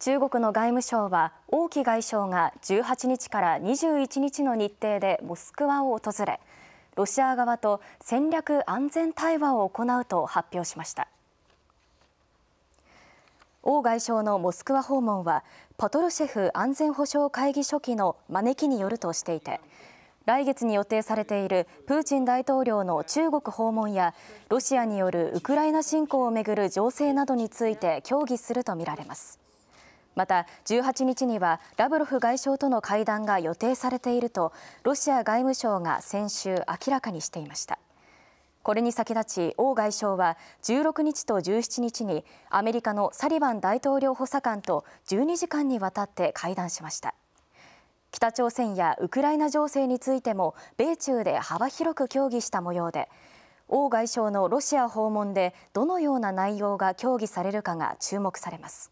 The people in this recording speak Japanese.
中国の外務省は王毅外相が18日から21日の日程でモスクワを訪れロシア側と戦略安全対話を行うと発表しました。王外相のモスクワ訪問はパトルシェフ安全保障会議書記の招きによるとしていて来月に予定されているプーチン大統領の中国訪問やロシアによるウクライナ侵攻をめぐる情勢などについて協議するとみられます。また18日にはラブロフ外相との会談が予定されているとロシア外務省が先週明らかにしていました。これに先立ち王外相は16日と17日にアメリカのサリバン大統領補佐官と12時間にわたって会談しました。北朝鮮やウクライナ情勢についても米中で幅広く協議した模様で王外相のロシア訪問でどのような内容が協議されるかが注目されます。